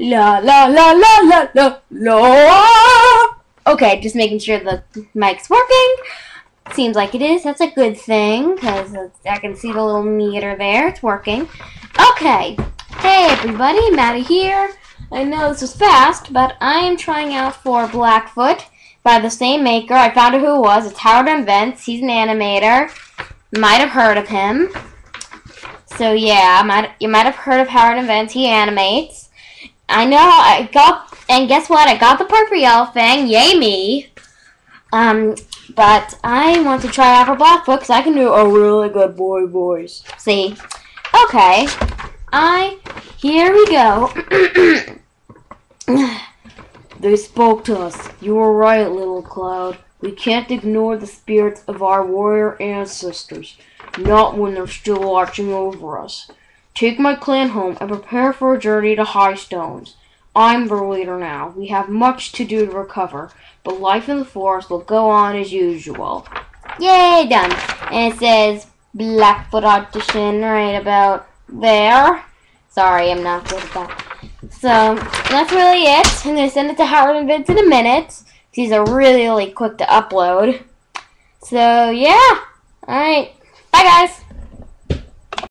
La la la la la la la. Okay, just making sure the mic's working. Seems like it is. That's a good thing because I can see the little meter there. It's working. Okay. Hey everybody, Maddie here. I know this was fast, but I am trying out for Blackfoot by the same maker. I found out who it was. It's Howard and Vince. He's an animator. Might have heard of him. So yeah, might you might have heard of Howard and Vince. He animates. I know I got and guess what? I got the Yellowfang. Yay me. Um, but I want to try out for Blackfoot because I can do a really good boy voice. See? Okay. I here we go. they spoke to us. You were right, little cloud. We can't ignore the spirits of our warrior ancestors, not when they're still watching over us. Take my clan home and prepare for a journey to Highstones. I'm the leader now. We have much to do to recover, but life in the forest will go on as usual. Yay, done. And it says Blackfoot audition right about there. Sorry, I'm not good at that. So, that's really it. I'm going to send it to Howard and Vince in a minute. These are really, really quick to upload. So, yeah. Alright. Bye, guys.